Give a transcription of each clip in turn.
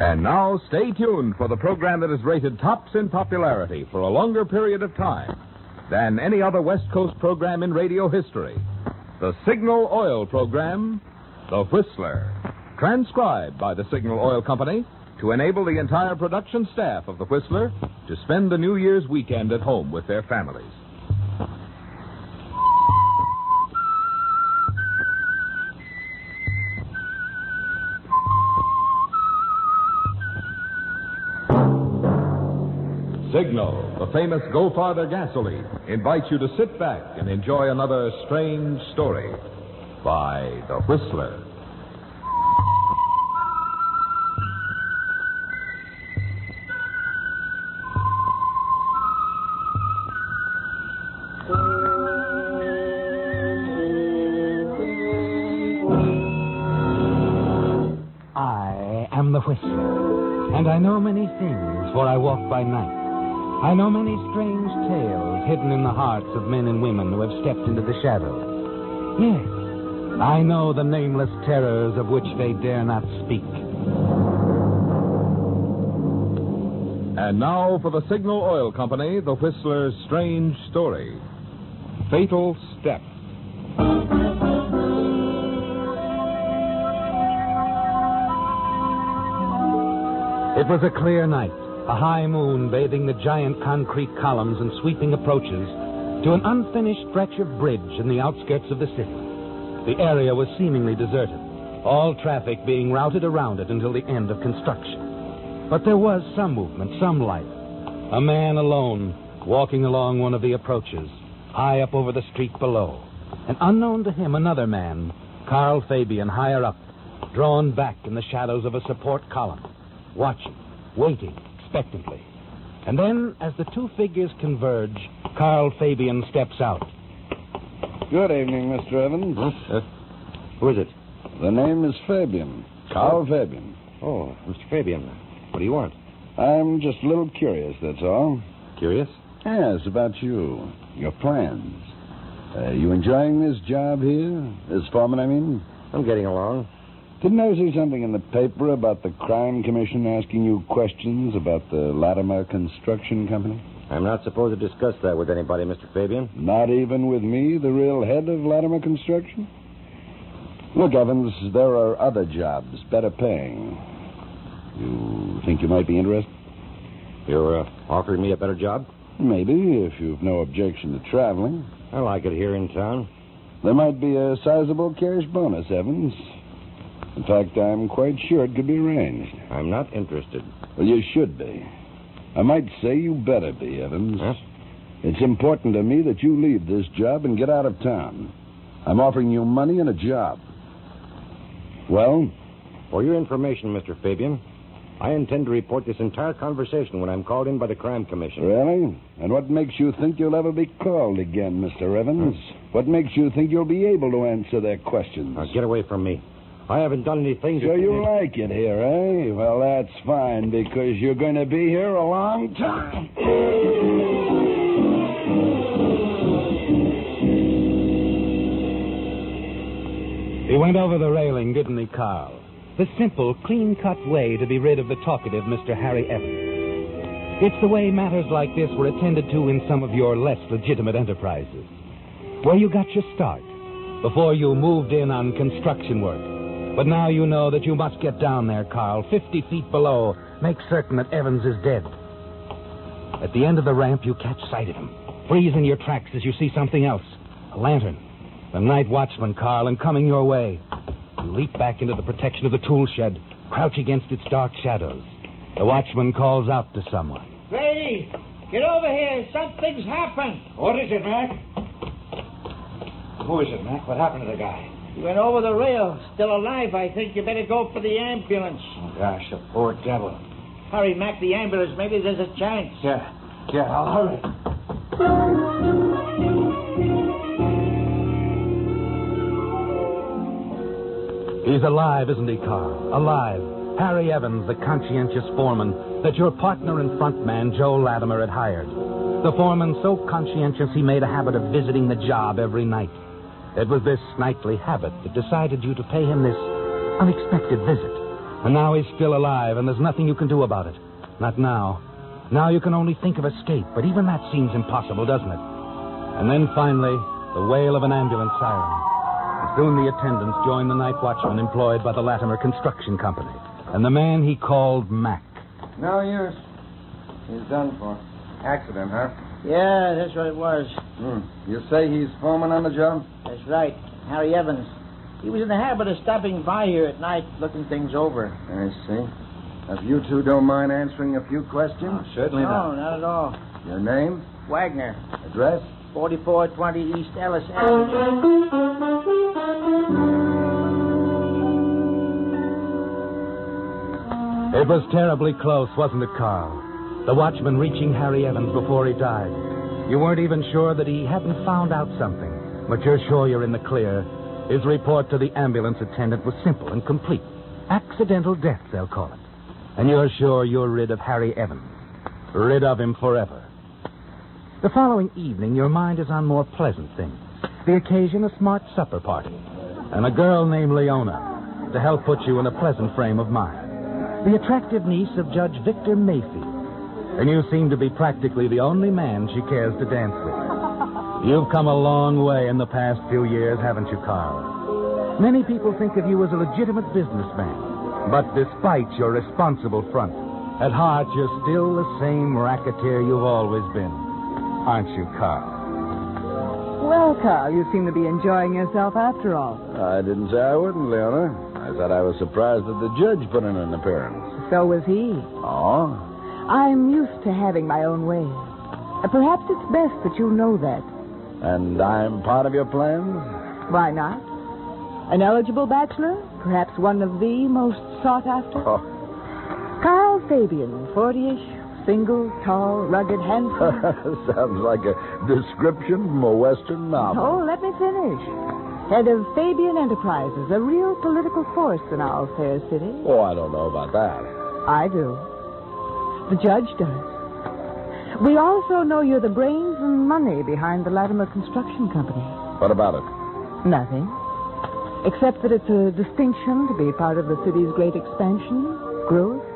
And now, stay tuned for the program that is rated tops in popularity for a longer period of time than any other West Coast program in radio history. The Signal Oil program, The Whistler. Transcribed by the Signal Oil Company to enable the entire production staff of The Whistler to spend the New Year's weekend at home with their families. Signal, the famous Go Farther gasoline, invites you to sit back and enjoy another strange story by The Whistler. I am the Whistler, and I know many things, for I walk by night. I know many strange tales hidden in the hearts of men and women who have stepped into the shadows. Yes, I know the nameless terrors of which they dare not speak. And now for the Signal Oil Company, The Whistler's strange story Fatal Step. It was a clear night, a high moon bathing the giant concrete columns and sweeping approaches to an unfinished stretch of bridge in the outskirts of the city. The area was seemingly deserted, all traffic being routed around it until the end of construction. But there was some movement, some life. A man alone, walking along one of the approaches, high up over the street below. And unknown to him, another man, Carl Fabian, higher up, drawn back in the shadows of a support column, watching, waiting, expectantly. And then, as the two figures converge, Carl Fabian steps out. Good evening, Mr. Evans. Uh, who is it? The name is Fabian. Carl Fabian. Oh, Mr. Fabian. What do you want? I'm just a little curious, that's all. Curious? Yes, about you. Your plans. Uh, you enjoying this job here? As foreman, I mean? I'm getting along. Didn't I see something in the paper about the Crime Commission asking you questions about the Latimer Construction Company? I'm not supposed to discuss that with anybody, Mr. Fabian. Not even with me, the real head of Latimer Construction? Look, Evans, there are other jobs, better paying. You think you might be interested? You're uh, offering me a better job? Maybe, if you've no objection to traveling. I like it here in town. There might be a sizable cash bonus, Evans. In fact, I'm quite sure it could be arranged. I'm not interested. Well, you should be. I might say you better be, Evans. Huh? It's important to me that you leave this job and get out of town. I'm offering you money and a job. Well, For your information, Mr. Fabian, I intend to report this entire conversation when I'm called in by the Crime Commission. really? And what makes you think you'll ever be called again, Mr. Evans? What makes you think you'll be able to answer their questions? Now, get away from me. I haven't done anything. So you like it here, eh? Well, that's fine because you're going to be here a long time. He went over the railing, didn't he, Carl? The simple, clean cut way to be rid of the talkative Mr. Harry Evans. It's the way matters like this were attended to in some of your less legitimate enterprises. Where you got your start, before you moved in on construction work. But now you know that you must get down there, Carl, 50 feet below. Make certain that Evans is dead. At the end of the ramp, you catch sight of him. Freeze in your tracks as you see something else. A lantern. The night watchman, Carl, and coming your way. You leap back into the protection of the tool shed, crouch against its dark shadows. The watchman calls out to someone. Grady, get over here. Something's happened. What is it, Mac? Who is it, Mac? What happened to the guy? He went over the rail. Still alive, I think. You better go for the ambulance. Oh, gosh, the poor devil. Hurry, Mac, the ambulance. Maybe there's a chance. Yeah, yeah, I'll hurry. He's alive, isn't he, Carl? Alive. Harry Evans, the conscientious foreman that your partner and front man, Joe Latimer, had hired. The foreman so conscientious he made a habit of visiting the job every night. It was this nightly habit that decided you to pay him this unexpected visit. And now he's still alive, and there's nothing you can do about it. Not now. Now you can only think of escape, but even that seems impossible, doesn't it? And then finally, the wail of an ambulance siren. And soon the attendants joined the night watchman employed by the Latimer Construction Company, and the man he called Mac. No use. He's done for. Accident, huh? Yeah, that's what it was. Hmm. You say he's foreman on the job? That's right. Harry Evans. He was in the habit of stopping by here at night, looking things over. I see. If you two don't mind answering a few questions? Oh, certainly not. no, not at all. Your name? Wagner, Address? 4420 East Ellis Avenue. It was terribly close, wasn't it, Carl? The watchman reaching Harry Evans before he died. You weren't even sure that he hadn't found out something, but you're sure you're in the clear. His report to the ambulance attendant was simple and complete. Accidental death, they'll call it. And you're sure you're rid of Harry Evans. Rid of him forever. The following evening, your mind is on more pleasant things. The occasion, a smart supper party. And a girl named Leona to help put you in a pleasant frame of mind. The attractive niece of Judge Victor Mayfield. And you seem to be practically the only man she cares to dance with. You've come a long way in the past few years, haven't you, Carl? Many people think of you as a legitimate businessman. But despite your responsible front, at heart you're still the same racketeer you've always been. Aren't you, Carl? Well, Carl, you seem to be enjoying yourself after all. I didn't say I wouldn't, Leona. I said I was surprised that the judge put in an appearance. So was he. Oh? I'm used to having my own way. Perhaps it's best that you know that. And I'm part of your plans? Why not? An eligible bachelor? Perhaps one of the most sought after? Oh, Carl Fabian, 40-ish, single, tall, rugged, handsome. sounds like a description from a Western novel. oh, let me finish. Head of Fabian Enterprises, a real political force in our fair city. Oh, I don't know about that. I do. The judge does. We also know you're the brains and money behind the Latimer Construction Company. What about it? Nothing. Except that it's a distinction to be part of the city's great expansion, growth.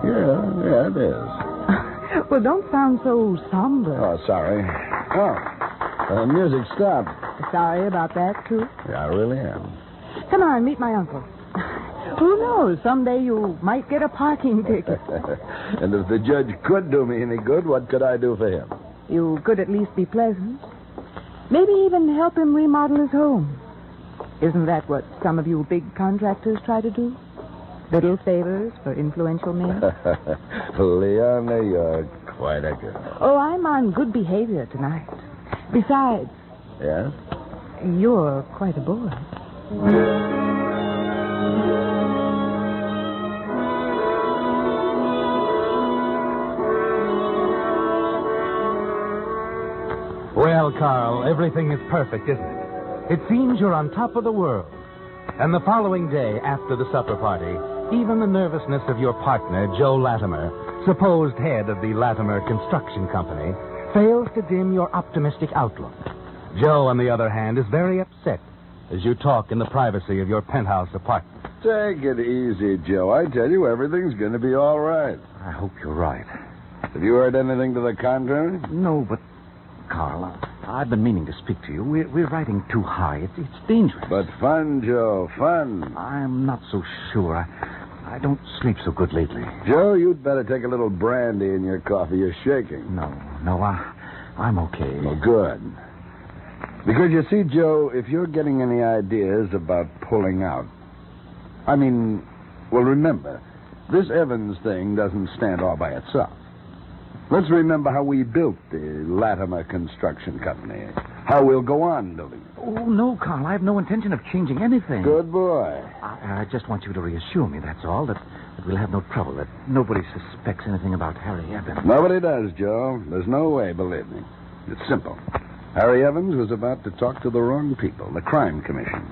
Yeah, yeah, it is. well, don't sound so somber. Oh, sorry. Oh, the music stopped. Sorry about that, too. Yeah, I really am. Come on, meet my uncle. Who knows? Someday you might get a parking ticket. and if the judge could do me any good, what could I do for him? You could at least be pleasant. Maybe even help him remodel his home. Isn't that what some of you big contractors try to do? Little favors for influential men? Leona, you're quite a girl. oh, I'm on good behavior tonight. Besides, Yes? you're quite a boy. Well, Carl, everything is perfect, isn't it? It seems you're on top of the world. And the following day, after the supper party, even the nervousness of your partner, Joe Latimer, supposed head of the Latimer Construction Company, fails to dim your optimistic outlook. Joe, on the other hand, is very upset as you talk in the privacy of your penthouse apartment. Take it easy, Joe. I tell you, everything's going to be all right. I hope you're right. Have you heard anything to the contrary? No, but, Carl, I've been meaning to speak to you. We're, we're riding too high. It's, it's dangerous. But fun, Joe, fun. I'm not so sure. I, I don't sleep so good lately. Joe, you'd better take a little brandy in your coffee. You're shaking. No, no, I, I'm okay. Well, good. Because you see, Joe, if you're getting any ideas about pulling out, I mean, well, remember, this Evans thing doesn't stand all by itself. Let's remember how we built the Latimer Construction Company, how we'll go on building it. Oh, no, Carl. I have no intention of changing anything. Good boy. I, I just want you to reassure me, that's all, that, that we'll have no trouble, that nobody suspects anything about Harry Evans. Nobody does, Joe. There's no way, believe me. It's simple. Harry Evans was about to talk to the wrong people, the Crime Commission.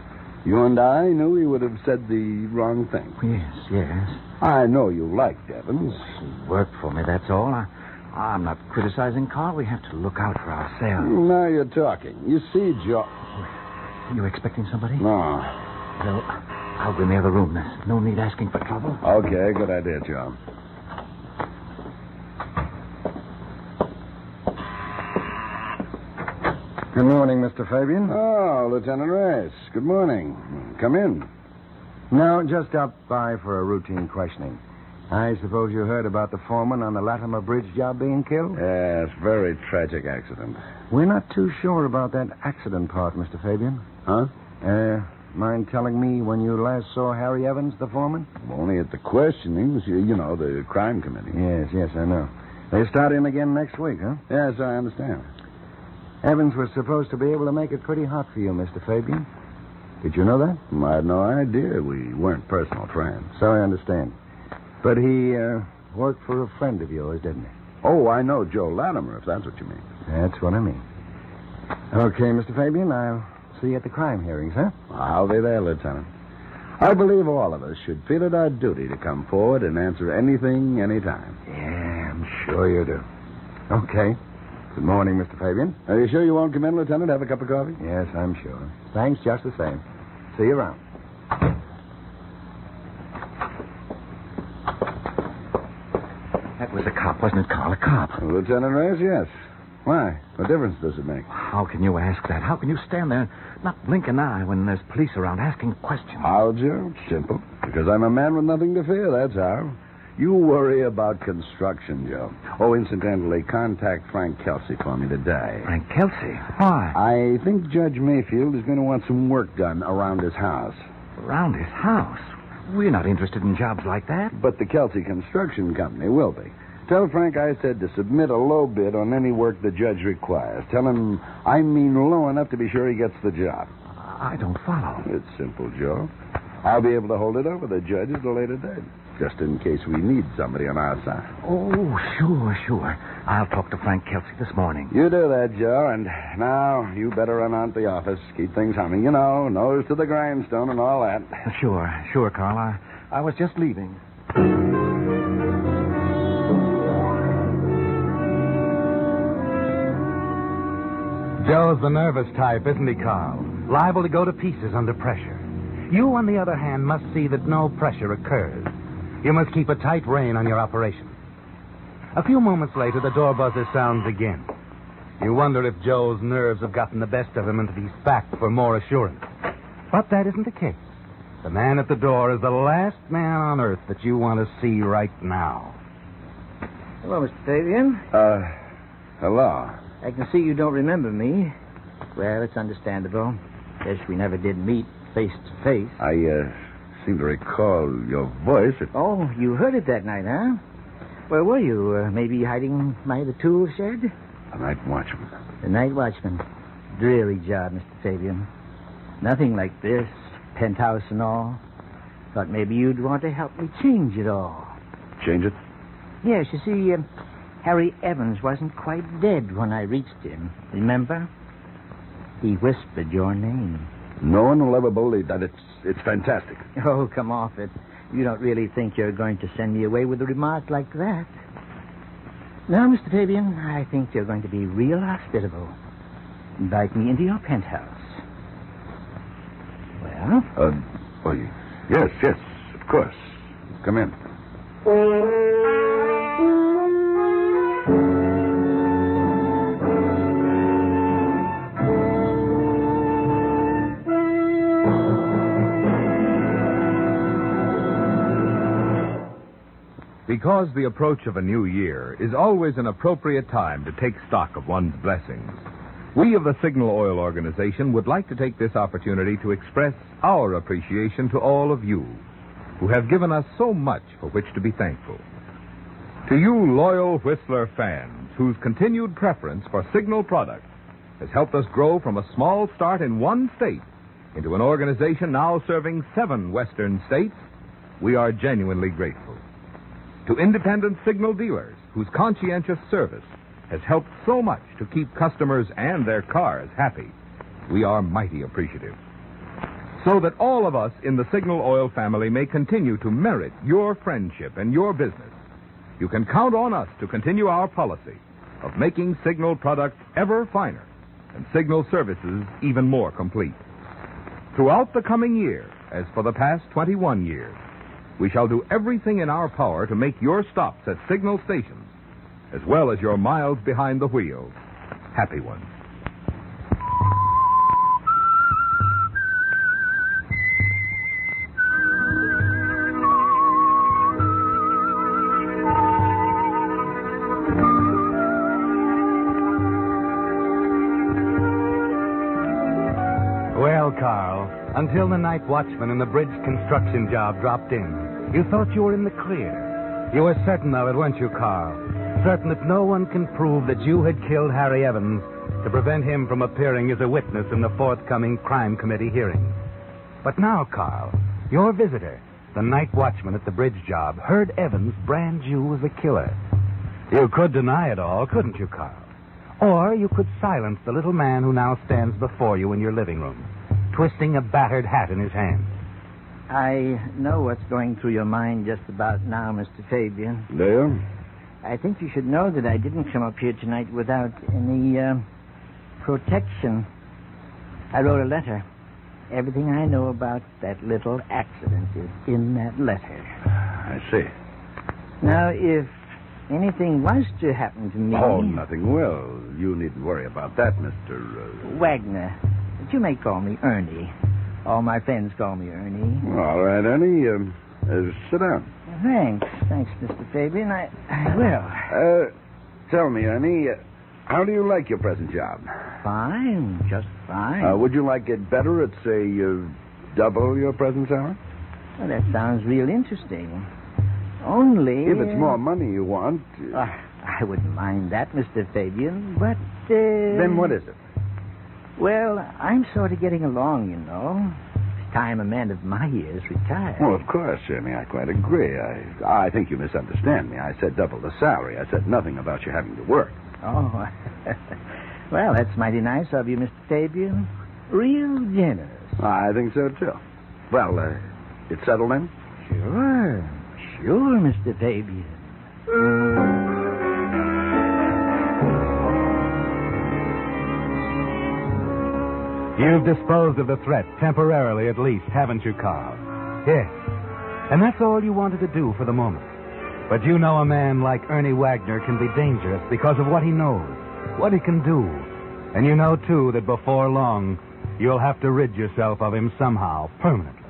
You and I knew he would have said the wrong thing. Yes, yes. I know you liked Evans. He worked for me, that's all. I, Ah, I'm not criticizing Carl. We have to look out for ourselves. Now you're talking. You see, Joe. You expecting somebody? No. Well, I'll go in the other room. There's no need asking for trouble. Okay, good idea, Joe. Good morning, Mr. Fabian. Oh, Lieutenant Rice. Good morning. Come in. No, just up by for a routine questioning. I suppose you heard about the foreman on the Latimer Bridge job being killed? Yes, very tragic accident. We're not too sure about that accident part, Mr. Fabian. Huh? Uh, mind telling me when you last saw Harry Evans, the foreman? Only at the questionings, you, you know, the crime committee. Yes, yes, I know. They start in again next week, huh? Yes, I understand. Evans was supposed to be able to make it pretty hot for you, Mr. Fabian. Did you know that? I had no idea we weren't personal friends. So I understand. But he uh, worked for a friend of yours, didn't he? Oh, I know Joe Latimer, if that's what you mean. That's what I mean. Okay, Mr. Fabian, I'll see you at the crime hearings, huh? I'll be there, Lieutenant. I believe all of us should feel it our duty to come forward and answer anything, anytime. Yeah, I'm sure you do. Okay. Good morning, Mr. Fabian. Are you sure you won't come in, Lieutenant? Have a cup of coffee? Yes, I'm sure. Thanks just the same. See you around. Was a cop, wasn't it, Carl? A cop. Lieutenant Reyes, yes. Why? What difference does it make? How can you ask that? How can you stand there, not blink an eye when there's police around asking questions? How, Joe? Simple. Because I'm a man with nothing to fear, that's how. You worry about construction, Joe. Oh, incidentally, contact Frank Kelsey for me today. Frank Kelsey? Why? I think Judge Mayfield is going to want some work done around his house. Around his house? We're not interested in jobs like that. But the Kelsey Construction Company will be. Tell Frank I said to submit a low bid on any work the judge requires. Tell him I mean low enough to be sure he gets the job. I don't follow. It's simple, Joe. I'll be able to hold it over the judge at a later date, just in case we need somebody on our side. Oh, sure, sure. I'll talk to Frank Kelsey this morning. You do that, Joe, and now you better run out to the office, keep things humming. You know, nose to the grindstone and all that. Sure, sure, Carl. I, I was just leaving. Joe's the nervous type, isn't he, Carl? Liable to go to pieces under pressure. You, on the other hand, must see that no pressure occurs. You must keep a tight rein on your operation. A few moments later, the door buzzer sounds again. You wonder if Joe's nerves have gotten the best of him and that he's back for more assurance. But that isn't the case. The man at the door is the last man on earth that you want to see right now. Hello, Mr. Fabian. Uh, hello. I can see you don't remember me. Well, it's understandable. Guess we never did meet face to face. I, uh, seem to recall your voice. It... Oh, you heard it that night, huh? Where were you? Uh, maybe hiding by the tool shed? The night watchman. The night watchman. Dreary job, Mr. Fabian. Nothing like this. Penthouse and all. Thought maybe you'd want to help me change it all. Change it? Yes, you see, uh, Harry Evans wasn't quite dead when I reached him. Remember? He whispered your name. No one will ever believe that. It's it's fantastic. Oh, come off it. You don't really think you're going to send me away with a remark like that. Now, Mr. Fabian, I think you're going to be real hospitable. Invite me into your penthouse. Well? Uh, well, yes, yes, of course. Come in. Because the approach of a new year is always an appropriate time to take stock of one's blessings, we of the Signal Oil Organization would like to take this opportunity to express our appreciation to all of you who have given us so much for which to be thankful. To you, loyal Whistler fans, whose continued preference for Signal products has helped us grow from a small start in one state into an organization now serving seven western states, we are genuinely grateful. To independent signal dealers whose conscientious service has helped so much to keep customers and their cars happy, we are mighty appreciative. So that all of us in the Signal Oil family may continue to merit your friendship and your business, you can count on us to continue our policy of making Signal products ever finer and Signal services even more complete. Throughout the coming year, as for the past 21 years. We shall do everything in our power to make your stops at signal stations, as well as your miles behind the wheel, happy ones. Until the night watchman and the bridge construction job dropped in, you thought you were in the clear. You were certain of it, weren't you, Carl? Certain that no one can prove that you had killed Harry Evans to prevent him from appearing as a witness in the forthcoming crime committee hearing. But now, Carl, your visitor, the night watchman at the bridge job, heard Evans brand you as a killer. You could deny it all, couldn't you, Carl? Or you could silence the little man who now stands before you in your living room, twisting a battered hat in his hand. I know what's going through your mind just about now, Mr. Fabian. Do you? I think you should know that I didn't come up here tonight without any uh, protection. I wrote a letter. Everything I know about that little accident is in that letter. I see. Now, if anything was to happen to me. Oh, nothing will. You needn't worry about that, Mr. Uh... Wagner. You may call me Ernie. All my friends call me Ernie. All right, Ernie. Um, uh, sit down. Thanks. Thanks, Mr. Fabian. I, I will. Uh, tell me, Ernie, uh, how do you like your present job? Fine. Just fine. Uh, would you like it better at, say, uh, double your present salary? Well, that sounds real interesting. Only. If it's more money you want. uh, Uh, I wouldn't mind that, Mr. Fabian, but. Uh, then what is it? Well, I'm sort of getting along, you know. It's time a man of my years retired. Well, of course, Jimmy, I quite agree. I, I think you misunderstand me. I said double the salary. I said nothing about you having to work. Oh. well, that's mighty nice of you, Mr. Fabian. Real generous. I think so, too. Well, uh, it's settled then? Sure. Sure, Mr. Fabian. You've disposed of the threat, temporarily at least, haven't you, Carl? Yes. And that's all you wanted to do for the moment. But you know a man like Ernie Wagner can be dangerous because of what he knows, what he can do. And you know, too, that before long, you'll have to rid yourself of him somehow, permanently.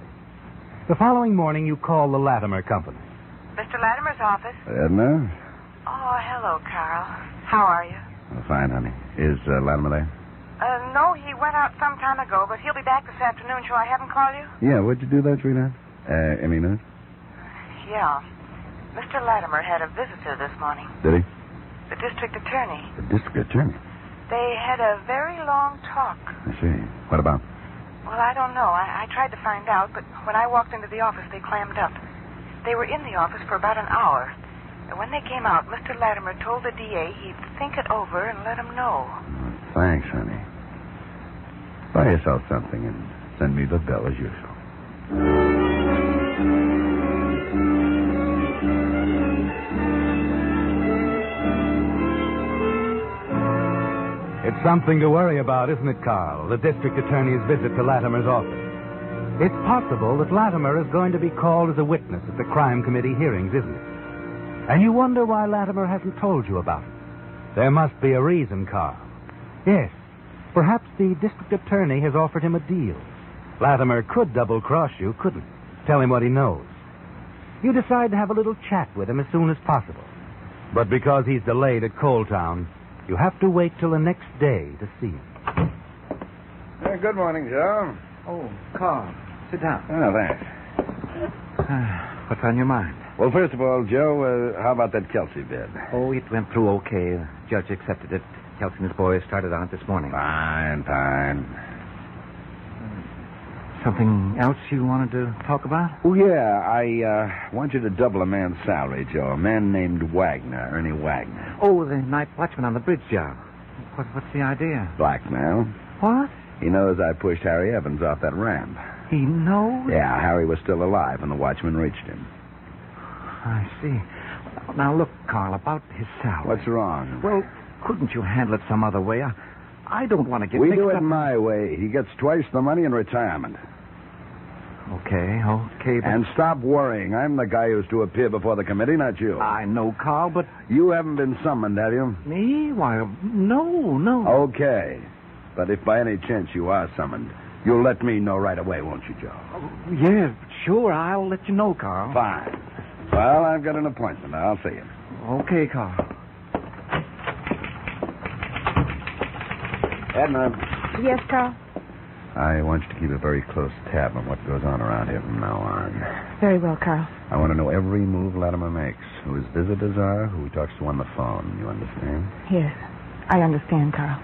The following morning, you call the Latimer Company. Mr. Latimer's office. Edna? Oh, hello, Carl. How are you? Oh, fine, honey. Is uh, Latimer there? Uh, no, he went out some time ago, but he'll be back this afternoon. Shall I have him call you? Yeah, what'd you do there, sweetheart? Uh, any news? Yeah. Mr. Latimer had a visitor this morning. Did he? The district attorney. The district attorney. They had a very long talk. I see. What about? Well, I don't know. I, I tried to find out, but when I walked into the office, they clammed up. They were in the office for about an hour. And when they came out, Mr. Latimer told the DA he'd think it over and let him know. Thanks, honey. Buy yourself something and send me the bill as usual. It's something to worry about, isn't it, Carl? The district attorney's visit to Latimer's office. It's possible that Latimer is going to be called as a witness at the crime committee hearings, isn't it? And you wonder why Latimer hasn't told you about it. There must be a reason, Carl. Yes. Perhaps the district attorney has offered him a deal. Latimer could double cross you, couldn't he? Tell him what he knows. You decide to have a little chat with him as soon as possible. But because he's delayed at Coaltown, you have to wait till the next day to see him. Uh, good morning, Joe. Oh, Carl, sit down. Oh, thanks. What's on your mind? Well, first of all, Joe, uh, how about that Kelsey bid? Oh, it went through okay. The judge accepted it. Kelsey and his boys started on it this morning. Fine, fine. Something else you wanted to talk about? Oh, yeah, I uh, want you to double a man's salary, Joe. A man named Wagner, Ernie Wagner. Oh, the night watchman on the bridge job. What, what's the idea? Blackmail. What? He knows I pushed Harry Evans off that ramp. He knows? Yeah, Harry was still alive when the watchman reached him. I see. Now, look, Carl, about his salary. What's wrong? Well, couldn't you handle it some other way? I, I don't want to get we mixed do it up. my way. He gets twice the money in retirement. Okay, okay, but... And stop worrying. I'm the guy who's to appear before the committee, not you. I know, Carl, but... You haven't been summoned, have you? Me? Why, no, no. Okay. But if by any chance you are summoned, you'll let me know right away, won't you, Joe? Oh, yeah, sure, I'll let you know, Carl. Fine. Well, I've got an appointment. I'll see you. Okay, Carl. Edna. Yes, Carl? I want you to keep a very close tab on what goes on around here from now on. Very well, Carl. I want to know every move Latimer makes, who his visitors are, who he talks to on the phone. You understand? Yes, I understand, Carl.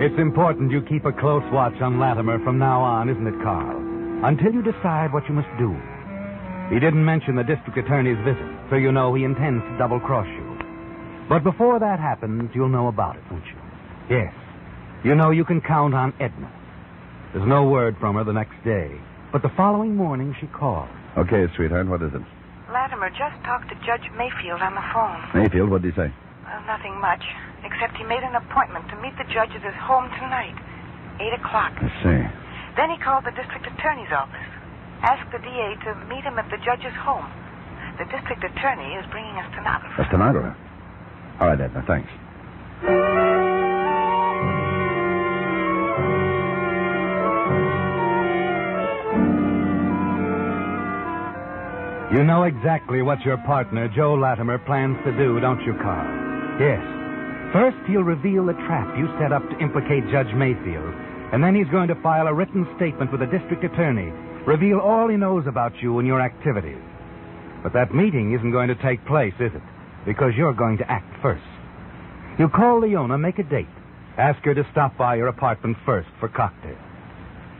It's important you keep a close watch on Latimer from now on, isn't it, Carl? Until you decide what you must do. He didn't mention the district attorney's visit, so you know he intends to double cross you. But before that happens, you'll know about it, won't you? Yes. You know you can count on Edna. There's no word from her the next day, but the following morning she called. Okay, sweetheart, what is it? Latimer just talked to Judge Mayfield on the phone. Mayfield, what did he say? Well, nothing much, except he made an appointment to meet the judge at his home tonight, 8 o'clock. I see. Then he called the district attorney's office, asked the DA to meet him at the judge's home. The district attorney is bringing a stenographer. A stenographer. All right, Edna, thanks. You know exactly what your partner, Joe Latimer, plans to do, don't you, Carl? Yes. First, he'll reveal the trap you set up to implicate Judge Mayfield. And then he's going to file a written statement with the district attorney, reveal all he knows about you and your activities. But that meeting isn't going to take place, is it? Because you're going to act first. You call Leona, make a date. Ask her to stop by your apartment first for cocktails.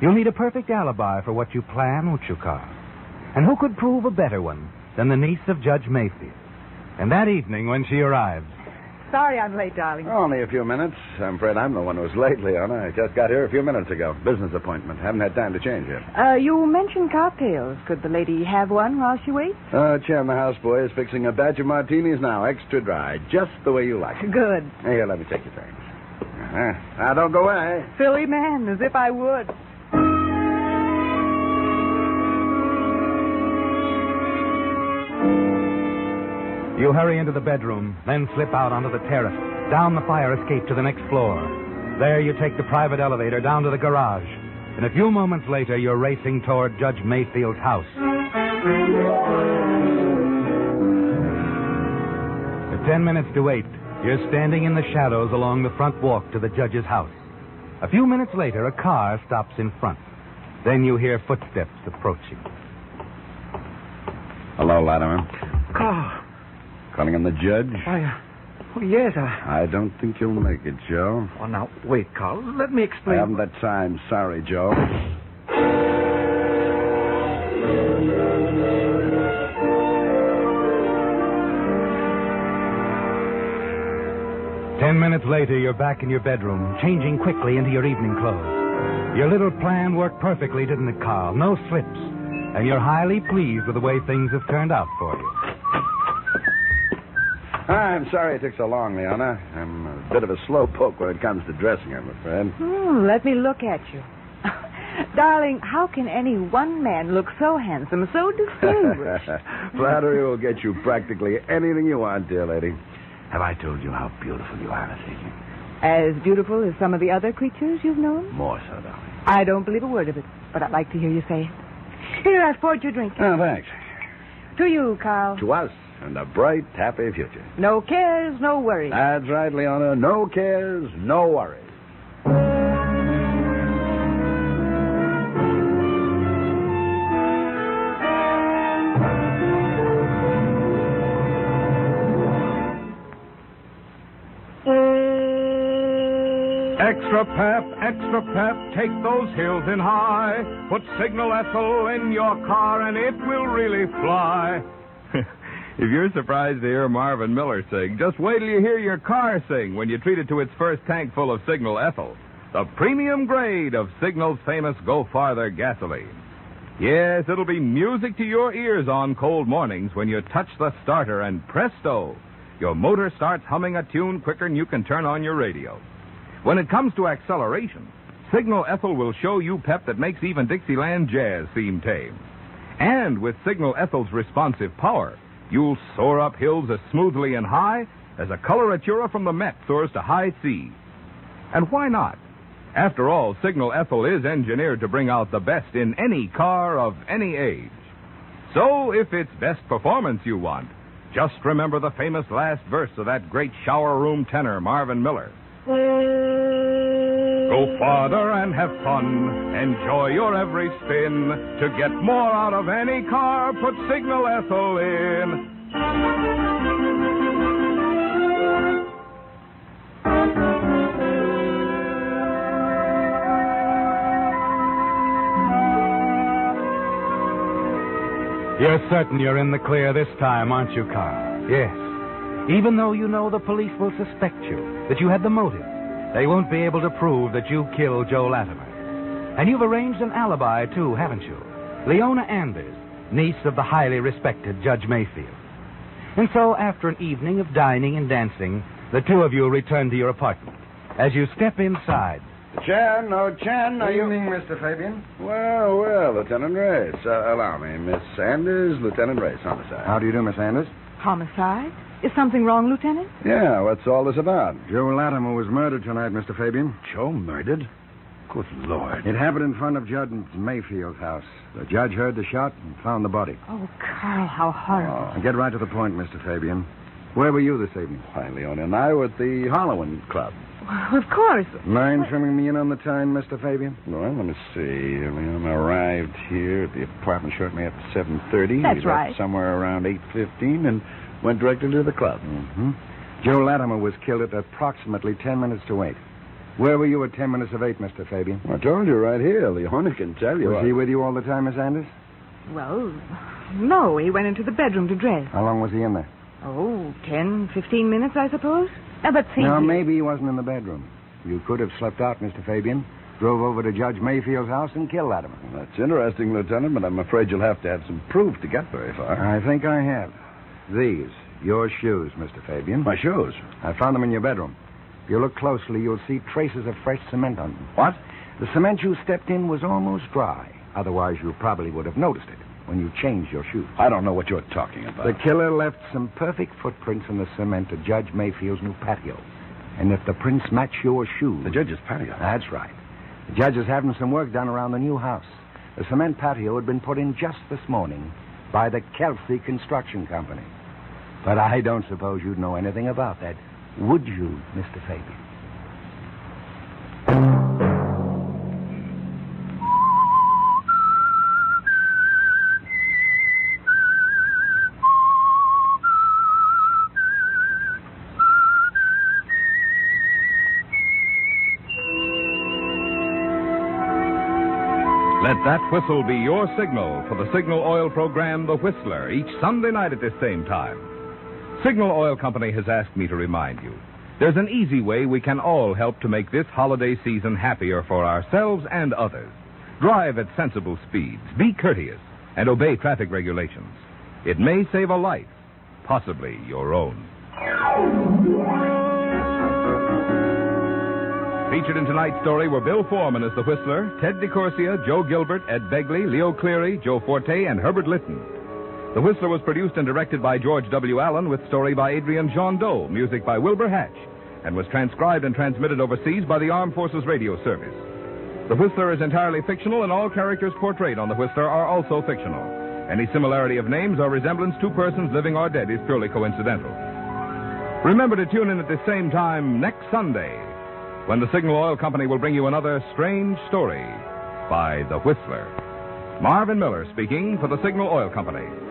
You'll need a perfect alibi for what you plan, won't you, Carl? And who could prove a better one than the niece of Judge Mayfield? And that evening, when she arrives, Sorry I'm late, darling. Only a few minutes. I'm afraid I'm the one who's late, Leona. I just got here a few minutes ago. Business appointment. Haven't had time to change yet. Uh, you mentioned cocktails. Could the lady have one while she waits? Uh, Chan, the houseboy, is fixing a batch of martinis now, extra dry, just the way you like it. Good. Here, let me take your things. Uh-huh. Now, don't go away. Silly man, as if I would. You hurry into the bedroom, then slip out onto the terrace, down the fire escape to the next floor. There you take the private elevator down to the garage. And a few moments later, you're racing toward Judge Mayfield's house. At ten minutes to eight, you're standing in the shadows along the front walk to the judge's house. A few minutes later, a car stops in front. Then you hear footsteps approaching. Hello, Latimer. Carl, Calling on the judge? I, uh, well, yes, I... I don't think you'll make it, Joe. Oh, now, wait, Carl. Let me explain. I haven't that time. Sorry, Joe. Ten minutes later, you're back in your bedroom, changing quickly into your evening clothes. Your little plan worked perfectly, didn't it, Carl? No slips. And you're highly pleased with the way things have turned out for you. I'm sorry it took so long, Leona. I'm a bit of a slow poke when it comes to dressing, I'm afraid. Hmm, let me look at you. Darling, how can any one man look so handsome, so distinguished? Flattery will get you practically anything you want, dear lady. Have I told you how beautiful you are this evening? As beautiful as some of the other creatures you've known? More so, darling. I don't believe a word of it, but I'd like to hear you say it. Here, I've poured your drink. Oh, thanks. To you, Carl. To us and a bright, happy future. No cares, no worries. That's right, Leona. No cares, no worries. Extra pep, extra pep, take those hills in high. Put signal Ethyl in your car and it will really fly. if you're surprised to hear Marvin Miller sing, just wait till you hear your car sing when you treat it to its first tank full of Signal Ethyl, the premium grade of Signal's famous Go Farther gasoline. Yes, it'll be music to your ears on cold mornings when you touch the starter and presto, your motor starts humming a tune quicker than you can turn on your radio. When it comes to acceleration, Signal Ethyl will show you pep that makes even Dixieland jazz seem tame. And with Signal Ethyl's responsive power, you'll soar up hills as smoothly and high as a coloratura from the Met soars to high C. And why not? After all, Signal Ethyl is engineered to bring out the best in any car of any age. So, if it's best performance you want, just remember the famous last verse of that great shower room tenor, Marvin Miller. Mm. Go farther and have fun. Enjoy your every spin. To get more out of any car, put Signal Ethyl in. You're certain you're in the clear this time, aren't you, Carl? Yes. Even though you know the police will suspect you, that you had the motive, they won't be able to prove that you killed Joe Latimer. And you've arranged an alibi, too, haven't you? Leona Anders, niece of the highly respected Judge Mayfield. And so, after an evening of dining and dancing, the two of you return to your apartment. As you step inside, Chan, oh, Chan, are you... Evening, Mr. Fabian. Well, well, Lieutenant Race. Uh, allow me, Miss Anders, Lieutenant Race, homicide. How do you do, Miss Anders? Homicide? Is something wrong, Lieutenant? Yeah, what's all this about? Joe Latimer was murdered tonight, Mr. Fabian. Joe murdered? Good Lord. It happened in front of Judge Mayfield's house. The judge heard the shot and found the body. Oh, Carl, how horrible. Now, get right to the point, Mr. Fabian. Where were you this evening? Why, Leona and I were at the Halloween Club. Well, of course. Mind trimming me in on the time, Mr. Fabian? Well, let me see. Leona arrived here at the apartment shortly after 7.30. That's we left right. somewhere around 8.15 and went directly to the club. Mm-hmm. Joe Latimer was killed at approximately ten minutes to eight. Where were you at ten minutes of eight, Mr. Fabian? I told you right here. The Leona can tell you. Was he with you all the time, Miss Anders? Well, no, he went into the bedroom to dress. How long was he in there? Oh, ten, fifteen minutes, I suppose. Now, but see. Now, maybe he wasn't in the bedroom. You could have slept out, Mr. Fabian. Drove over to Judge Mayfield's house and killed Latimer. That's interesting, Lieutenant, but I'm afraid you'll have to have some proof to get very far. I think I have. These, your shoes, Mr. Fabian. My shoes. I found them in your bedroom. If you look closely, you'll see traces of fresh cement on them. What? The cement you stepped in was almost dry. Otherwise, you probably would have noticed it when you changed your shoes. I don't know what you're talking about. The killer left some perfect footprints in the cement at Judge Mayfield's new patio. And if the prints match your shoes. The judge's patio. That's right. The judge is having some work done around the new house. The cement patio had been put in just this morning by the Kelsey Construction Company. But I don't suppose you'd know anything about that, would you, Mr. Fabian? Let that whistle be your signal for the Signal Oil program, The Whistler, each Sunday night at this same time. Signal Oil Company has asked me to remind you there's an easy way we can all help to make this holiday season happier for ourselves and others. Drive at sensible speeds, be courteous, and obey traffic regulations. It may save a life, possibly your own. Featured in tonight's story were Bill Forman as the Whistler, Ted DeCorsia, Joe Gilbert, Ed Begley, Leo Cleary, Joe Forte, and Herbert Lytton. The Whistler was produced and directed by George W. Allen with story by Adrian John Doe, music by Wilbur Hatch, and was transcribed and transmitted overseas by the Armed Forces Radio Service. The Whistler is entirely fictional, and all characters portrayed on The Whistler are also fictional. Any similarity of names or resemblance to persons living or dead is purely coincidental. Remember to tune in at the same time next Sunday when the Signal Oil Company will bring you another strange story by The Whistler. Marvin Miller speaking for the Signal Oil Company.